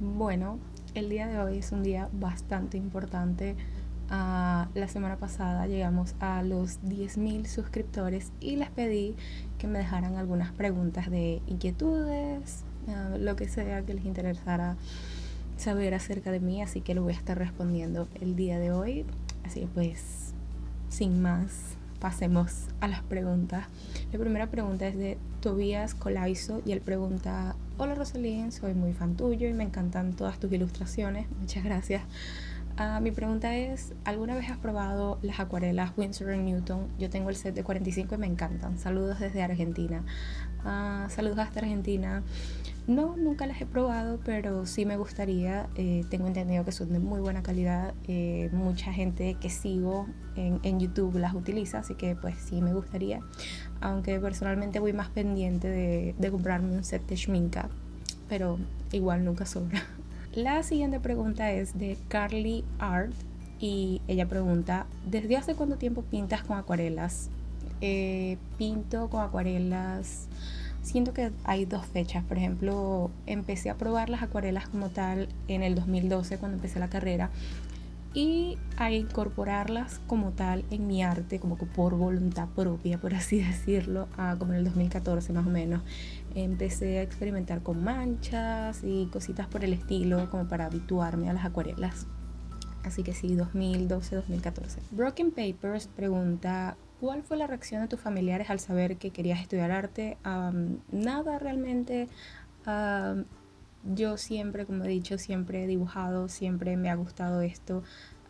Bueno, el día de hoy es un día bastante importante. Ah, la semana pasada llegamos a los 10.000 suscriptores y les pedí que me dejaran algunas preguntas de inquietudes, ah, lo que sea que les interesara saber acerca de mí, así que lo voy a estar respondiendo el día de hoy. Así que pues, sin más, pasemos a las preguntas. La primera pregunta es de Tobias Colaizo y él pregunta, hola Rosalín, soy muy fan tuyo y me encantan todas tus ilustraciones, muchas gracias. Uh, mi pregunta es, ¿alguna vez has probado las acuarelas Winsor Newton? Yo tengo el set de 45 y me encantan. Saludos desde Argentina. Uh, saludos hasta Argentina. No, nunca las he probado, pero sí me gustaría. Eh, tengo entendido que son de muy buena calidad. Eh, mucha gente que sigo en, YouTube las utiliza, así que pues sí me gustaría. Aunque personalmente voy más pendiente de, comprarme un set de Schminka, pero igual nunca sobra. La siguiente pregunta es de Carly Art y ella pregunta, ¿desde hace cuánto tiempo pintas con acuarelas? Eh, pinto con acuarelas siento que hay dos fechas. Por ejemplo, empecé a probar las acuarelas como tal en el 2012 cuando empecé la carrera y a incorporarlas como tal en mi arte, como que por voluntad propia, por así decirlo, como en el 2014 más o menos. Empecé a experimentar con manchas y cositas por el estilo, como para habituarme a las acuarelas. Así que sí, 2012-2014. Broken Papers pregunta, ¿Cuál fue la reacción de tus familiares al saber que querías estudiar arte? nada realmente. yo siempre, como he dicho, siempre he dibujado, siempre me ha gustado esto,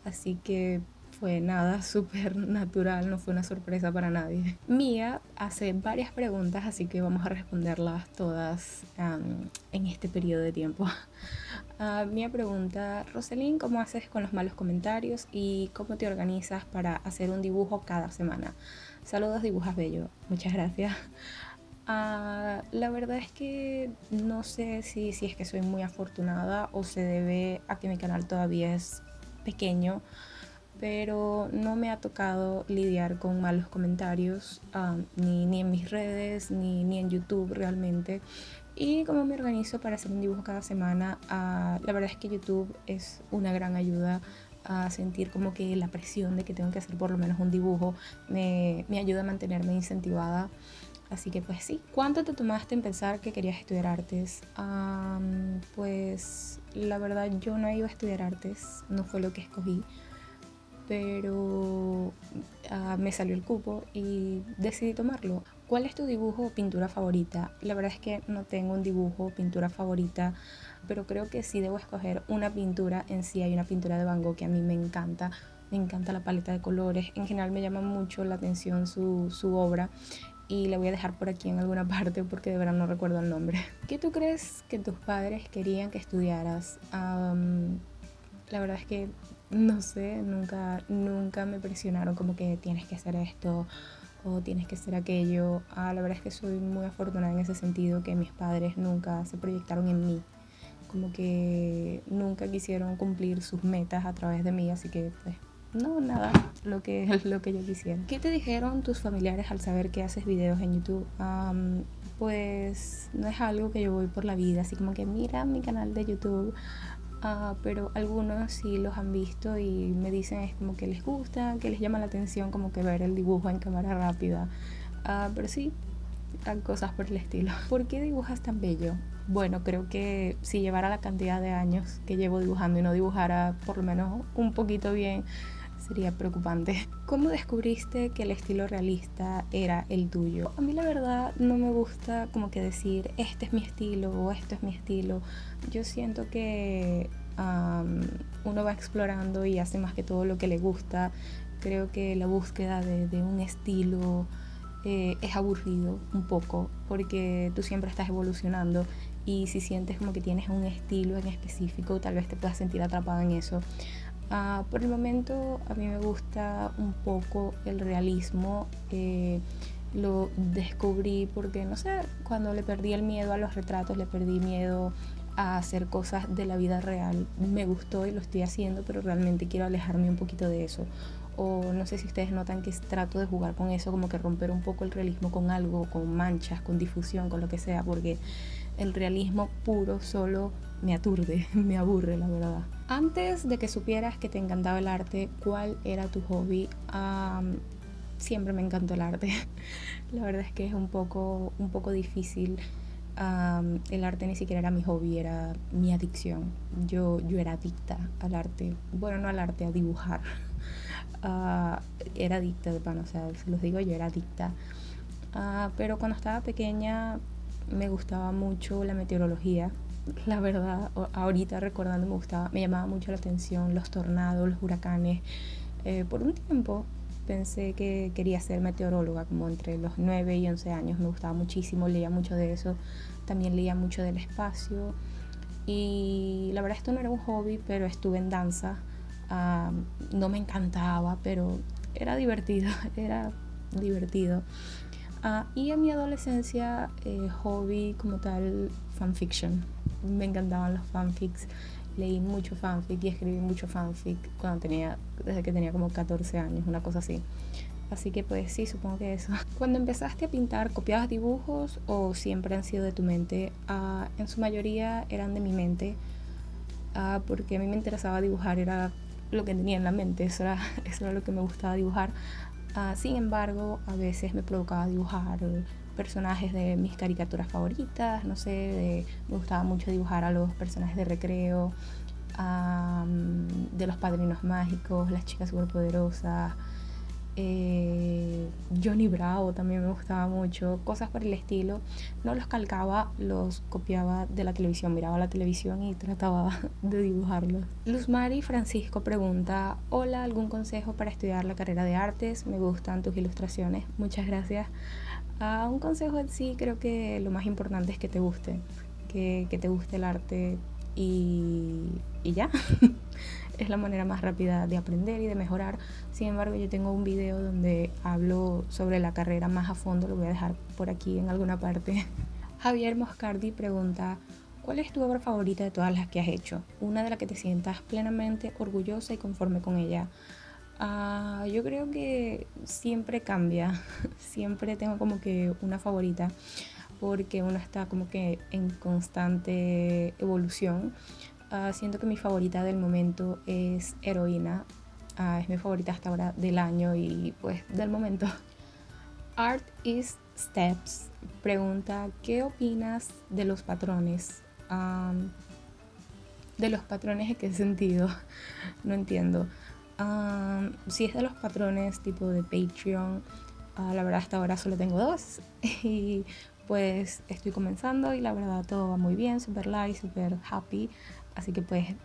así que fue nada súper natural, no fue una sorpresa para nadie. Mía hace varias preguntas, así que vamos a responderlas todas en este periodo de tiempo. Uh, Mía pregunta, Roselín, ¿cómo haces con los malos comentarios y cómo te organizas para hacer un dibujo cada semana? Saludos, dibujas bello. Muchas gracias. Ah, la verdad es que no sé si, si es que soy muy afortunada o se debe a que mi canal todavía es pequeño pero no me ha tocado lidiar con malos comentarios ni, ni, en mis redes ni, ni, en YouTube realmente. Y cómo me organizo para hacer un dibujo cada semana, ah, la verdad es que YouTube es una gran ayuda a sentir como que la presión de que tengo que hacer por lo menos un dibujo me, me ayuda a mantenerme incentivada. Así que pues sí. ¿Cuánto te tomaste en pensar que querías estudiar artes? pues la verdad yo no iba a estudiar artes, no fue lo que escogí pero ah, me salió el cupo y decidí tomarlo. ¿Cuál es tu dibujo o pintura favorita? La verdad es que no tengo un dibujo o pintura favorita, pero creo que sí debo escoger una pintura en sí. Hay una pintura de Van Gogh que a mí me encanta. Me encanta la paleta de colores. En general me llama mucho la atención su, su obra y la voy a dejar por aquí en alguna parte porque de verdad no recuerdo el nombre. ¿Qué tú crees que tus padres querían que estudiaras? la verdad es que no sé, nunca, nunca me presionaron como que tienes que hacer esto o tienes que hacer aquello. Ah, la verdad es que soy muy afortunada en ese sentido que mis padres nunca se proyectaron en mí, como que nunca quisieron cumplir sus metas a través de mí, así que pues no, nada, lo que lo que yo quisiera. ¿Qué te dijeron tus familiares al saber que haces videos en YouTube? pues no es algo que yo voy por la vida, así como que mira mi canal de YouTube Ah, pero algunos sí los han visto y me dicen es como que les gusta, que les llama la atención como que ver el dibujo en cámara rápida. Uh, pero sí, cosas por el estilo. ¿Por qué dibujas tan bello? Bueno, creo que si llevara la cantidad de años que llevo dibujando y no dibujara por lo menos un poquito bien, sería preocupante. ¿Cómo descubriste que el estilo realista era el tuyo? A mí la verdad no me gusta como que decir este es mi estilo o esto es mi estilo. Yo siento que uno va explorando y hace más que todo lo que le gusta. Creo que la búsqueda de, un estilo eh, es aburrido un poco porque tú siempre estás evolucionando y si sientes como que tienes un estilo en específico, tal vez te puedas sentir atrapada en eso. Ah, por el momento a mí me gusta un poco el realismo. Eh, lo descubrí porque, no sé, cuando le perdí el miedo a los retratos, le perdí miedo a hacer cosas de la vida real. Me gustó y lo estoy haciendo, pero realmente quiero alejarme un poquito de eso. O no sé si ustedes notan que trato de jugar con eso, como que romper un poco el realismo con algo, con manchas, con difusión, con lo que sea, porque el realismo puro solo me aturde, me aburre, la verdad. Antes de que supieras que te encantaba el arte, ¿cuál era tu hobby? siempre me encantó el arte. la verdad es que es un poco, un poco difícil. el arte ni siquiera era mi hobby, era mi adicción. Yo, yo era adicta al arte. Bueno, no al arte, a dibujar. Ah, era adicta de pan, o sea, se los digo, yo era adicta. Ah, pero cuando estaba pequeña me gustaba mucho la meteorología. La verdad, ahorita recordando me gustaba, me llamaba mucho la atención los tornados, los huracanes. Eh, por un tiempo pensé que quería ser meteoróloga, como entre los 9 y 11 años. Me gustaba muchísimo, leía mucho de eso. También leía mucho del espacio. Y la verdad esto no era un hobby, pero estuve en danza. Ah, no me encantaba, pero era divertido, era divertido. Ah, y en mi adolescencia, eh, hobby como tal, fanfiction. Me encantaban los fanfics. Leí mucho fanfic y escribí mucho fanfic cuando tenía, desde que tenía como 14 años, una cosa así. Así que pues sí, supongo que eso. Cuando empezaste a pintar, ¿copiabas dibujos o siempre han sido de tu mente? Ah, en su mayoría eran de mi mente, porque a mí me interesaba dibujar, era lo que tenía en la mente, eso era, eso era lo que me gustaba dibujar. Ah, sin embargo, a veces me provocaba dibujar personajes de mis caricaturas favoritas, no sé, me gustaba mucho dibujar a los personajes de recreo, de los padrinos mágicos, las chicas superpoderosas, eh, Johnny Bravo también me gustaba mucho, cosas por el estilo. No los calcaba, los copiaba de la televisión, miraba la televisión y trataba de dibujarlos. Luz Mari Francisco pregunta, hola, ¿algún consejo para estudiar la carrera de artes? Me gustan tus ilustraciones, muchas gracias. Ah, un consejo en sí, creo que lo más importante es que te guste, que, que te guste el arte y, y ya. es la manera más rápida de aprender y de mejorar. Sin embargo, yo tengo un video donde hablo sobre la carrera más a fondo, lo voy a dejar por aquí en alguna parte. Javier Moscardi pregunta, ¿cuál es tu obra favorita de todas las que has hecho? Una de las que te sientas plenamente orgullosa y conforme con ella. Ah, yo creo que siempre cambia, siempre tengo como que una favorita porque uno está como que en constante evolución. Ah, siento que mi favorita del momento es Heroína. Ah, es mi favorita hasta ahora del año y pues del momento. Art is Steps pregunta, ¿qué opinas de los patrones? de los patrones en qué sentido? no entiendo. si es de los patrones tipo de Patreon, ah, la verdad hasta ahora solo tengo dos y pues estoy comenzando y la verdad todo va muy bien, super light, super happy. Así que pues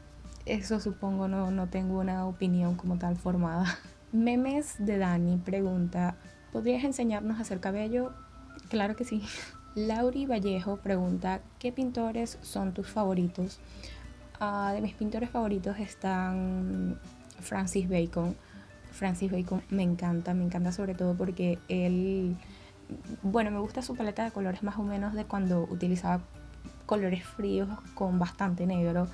eso supongo no, no tengo una opinión como tal formada. Memes de Dani pregunta, ¿podrías enseñarnos a hacer cabello? Claro que sí. Lauri Vallejo pregunta, ¿qué pintores son tus favoritos? Ah, de mis pintores favoritos están Francis Bacon. Francis Bacon me encanta, me encanta sobre todo porque él, bueno, me gusta su paleta de colores más o menos de cuando utilizaba colores fríos con bastante negro.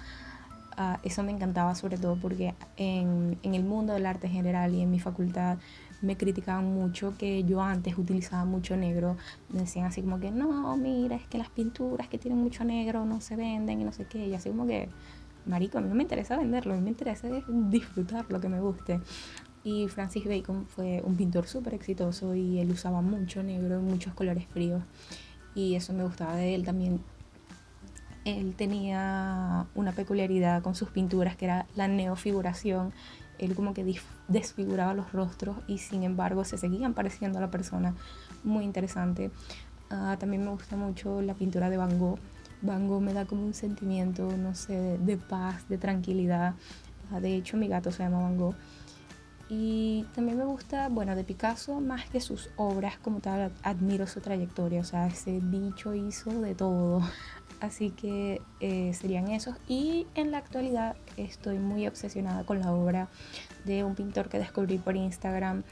Ah, eso me encantaba sobre todo porque en, en, el mundo del arte en general y en mi facultad me criticaban mucho que yo antes utilizaba mucho negro. Me decían así como que no, mira, es que las pinturas que tienen mucho negro no se venden y no sé qué. Y así como que, marico, a mí no me interesa venderlo, a mí me interesa disfrutar lo que me guste. Y Francis Bacon fue un pintor súper exitoso y él usaba mucho negro muchos colores fríos. Y eso me gustaba de él también él tenía una peculiaridad con sus pinturas que era la neofiguración. Él como que desfiguraba los rostros y sin embargo se seguían pareciendo a la persona. Muy interesante. Ah, también me gusta mucho la pintura de Van Gogh. Van Gogh me da como un sentimiento, no sé, de paz, de tranquilidad. Ah, de hecho, mi gato se llama Van Gogh. Y también me gusta, bueno, de Picasso, más que sus obras como tal, admiro su trayectoria. O sea, ese bicho hizo de todo. Así que eh, serían esos. Y en la actualidad estoy muy obsesionada con la obra de un pintor que descubrí por Instagram.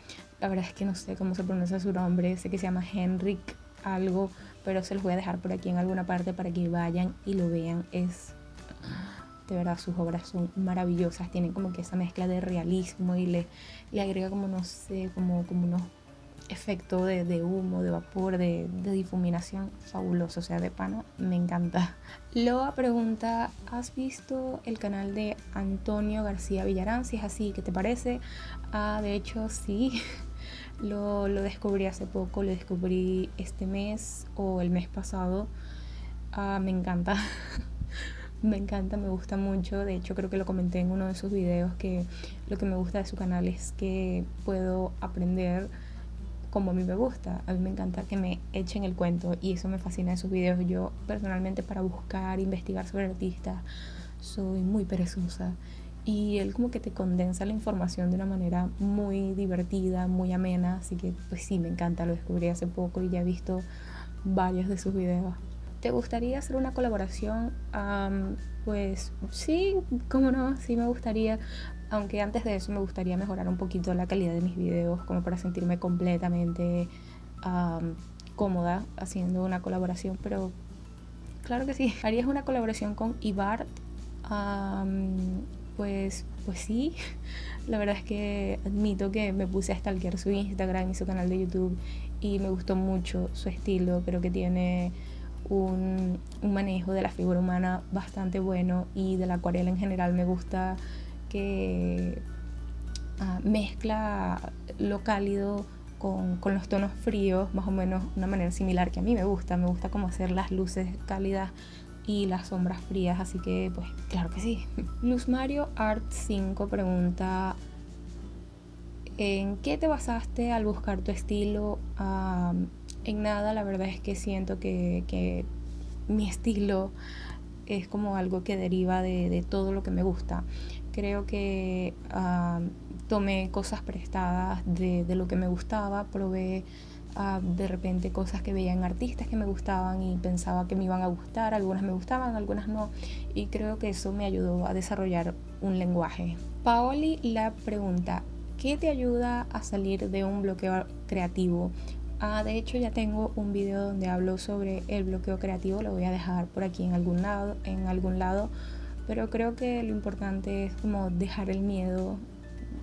La verdad es que no sé cómo se pronuncia su nombre. Sé que se llama Henrik algo, pero se los voy a dejar por aquí en alguna parte para que vayan y lo vean. Es de verdad sus obras son maravillosas. Tienen como que esa mezcla de realismo y le, le agrega como no sé, como, como unos efecto de, humo, de vapor, de, difuminación fabuloso, o sea, de pana, me encanta. Loa pregunta, ¿has visto el canal de Antonio García Villarán? Si es así, ¿qué te parece? Ah, de hecho, sí, lo, lo, descubrí hace poco, lo descubrí este mes o el mes pasado. Ah, me encanta. me encanta, me gusta mucho. De hecho, creo que lo comenté en uno de sus videos que lo que me gusta de su canal es que puedo aprender como a mí me gusta. A mí me encanta que me echen el cuento y eso me fascina de sus videos. Yo personalmente para buscar, investigar sobre artistas, soy muy perezosa. Y él como que te condensa la información de una manera muy divertida, muy amena. Así que pues sí, me encanta. Lo descubrí hace poco y ya he visto varios de sus videos. ¿Te gustaría hacer una colaboración? pues sí, cómo no, sí me gustaría. Aunque antes de eso me gustaría mejorar un poquito la calidad de mis videos, como para sentirme completamente cómoda haciendo una colaboración. Pero claro que sí, harías una colaboración con Ibart. pues, pues sí, la verdad es que admito que me puse a stalkear su Instagram y su canal de YouTube y me gustó mucho su estilo. Creo que tiene un, manejo de la figura humana bastante bueno y de la acuarela en general me gusta que ah, mezcla lo cálido con, con, los tonos fríos, más o menos una manera similar que a mí me gusta, me gusta como hacer las luces cálidas y las sombras frías, así que pues claro que sí. Luz Mario Art 5 pregunta, ¿en qué te basaste al buscar tu estilo? En nada, la verdad es que siento que, mi estilo es como algo que deriva de, todo lo que me gusta. Creo que ah, tomé cosas prestadas de, lo que me gustaba, probé ah, de repente cosas que veía en artistas que me gustaban y pensaba que me iban a gustar, algunas me gustaban, algunas no, y creo que eso me ayudó a desarrollar un lenguaje. Paoli la pregunta, ¿qué te ayuda a salir de un bloqueo creativo? Ah, de hecho ya tengo un video donde hablo sobre el bloqueo creativo, lo voy a dejar por aquí en algún lado, en algún lado, pero creo que lo importante es como dejar el miedo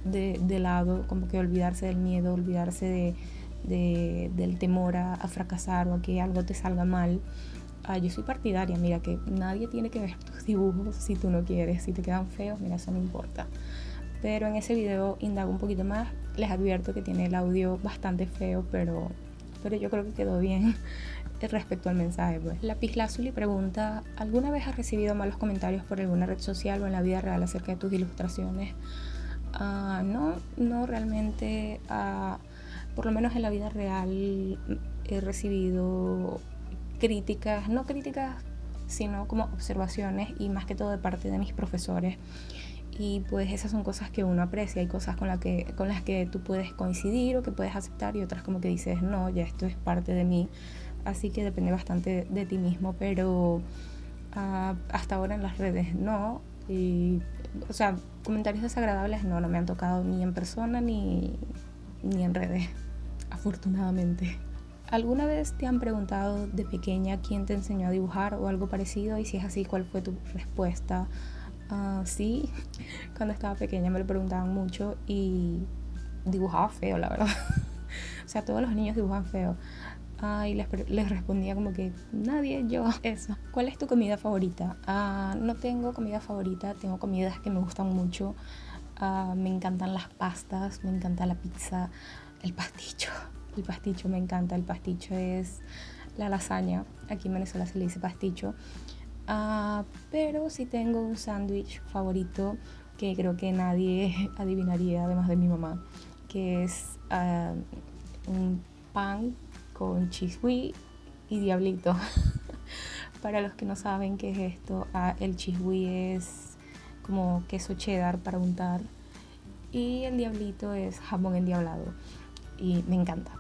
de, lado, como que olvidarse del miedo, olvidarse de, del temor a, fracasar o a que algo te salga mal. Ah, yo soy partidaria, mira que nadie tiene que ver tus dibujos si tú no quieres, si te quedan feos, mira, eso no importa. Pero en ese video indago un poquito más, les advierto que tiene el audio bastante feo, pero pero yo creo que quedó bien respecto al mensaje. Pues. La Pislazuli pregunta, ¿alguna vez has recibido malos comentarios por alguna red social o en la vida real acerca de tus ilustraciones? Ah, no, no realmente, ah, por lo menos en la vida real he recibido críticas, no críticas, sino como observaciones y más que todo de parte de mis profesores y pues esas son cosas que uno aprecia, hay cosas con, la que, con las que tú puedes coincidir o que puedes aceptar y otras como que dices, no, ya esto es parte de mí, así que depende bastante de, ti mismo, pero ah, hasta ahora en las redes no, y, o sea, comentarios desagradables no, no me han tocado ni en persona ni, ni en redes, afortunadamente. ¿Alguna vez te han preguntado de pequeña quién te enseñó a dibujar o algo parecido? Y si es así, ¿cuál fue tu respuesta? Ah, sí, cuando estaba pequeña me lo preguntaban mucho y dibujaba feo, la verdad. o sea, todos los niños dibujan feo. Ah, y les, les, respondía como que nadie, yo, eso. ¿Cuál es tu comida favorita? Ah, no tengo comida favorita, tengo comidas que me gustan mucho. me encantan las pastas, me encanta la pizza, el pasticho. El pasticho me encanta, el pasticho es la lasaña. Aquí en Venezuela se le dice pasticho. Ah, pero sí tengo un sándwich favorito que creo que nadie adivinaría, además de mi mamá, que es ah, un pan con chishui y diablito. para los que no saben qué es esto, ah, el chishui es como queso cheddar para untar y el diablito es jamón endiablado y me encanta.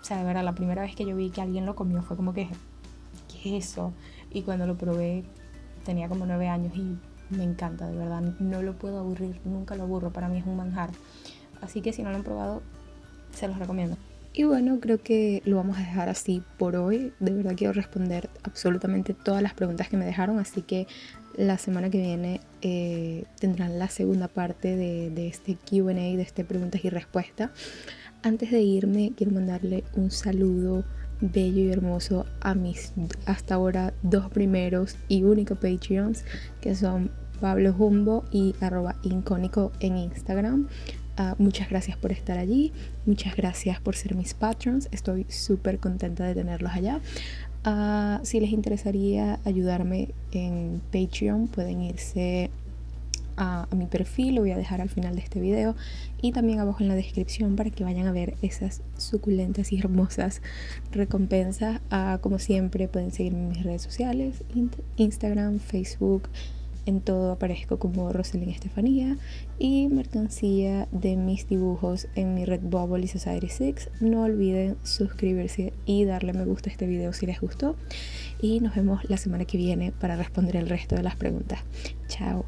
O sea, de verdad, la primera vez que yo vi que alguien lo comió fue como que, ¿qué? Y cuando lo probé, tenía como nueve años y me encanta, de verdad. No lo puedo aburrir, nunca lo aburro. Para mí es un manjar. Así que si no lo han probado, se los recomiendo. Y bueno, creo que lo vamos a dejar así por hoy. De verdad quiero responder absolutamente todas las preguntas que me dejaron. Así que la semana que viene eh, tendrán la segunda parte de, de este QA, de este preguntas y respuestas. Antes de irme, quiero mandarle un saludo bello y hermoso a mis hasta ahora dos primeros y únicos Patreons, que son Pablo Jumbo y arroba incónico en Instagram. Ah, muchas gracias por estar allí, muchas gracias por ser mis patrons, estoy súper contenta de tenerlos allá. Ah, si les interesaría ayudarme en Patreon, pueden irse a, mi perfil, lo voy a dejar al final de este video y también abajo en la descripción para que vayan a ver esas suculentas y hermosas recompensas. Ah, como siempre pueden seguirme en mis redes sociales, Instagram, Facebook, en todo aparezco como Rosalind Estefanía y mercancía de mis dibujos en mi Redbubble y Society 6. No olviden suscribirse y darle me gusta a este video si les gustó. Y nos vemos la semana que viene para responder el resto de las preguntas. Chao.